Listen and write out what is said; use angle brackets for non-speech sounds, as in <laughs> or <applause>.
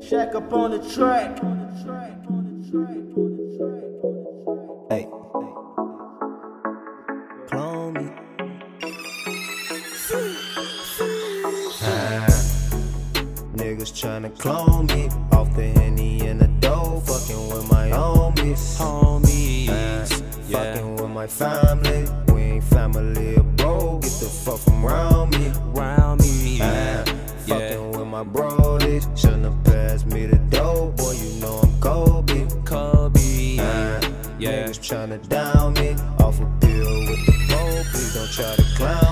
Check up on the track. Hey. Clone me. Ah. <laughs> Niggas tryna clone me off the henny and the dough, fucking with my homies, homies, ah. yeah. fucking with my family. We ain't family, bro. Get the fuck from me, round me, ah. yeah. fucking with my bro. Goldie. Shouldn't have passed me the dope, boy. You know I'm Kobe. Kobe. Uh, yeah. Niggas tryna down me off a pill with the pole. Please don't try to climb.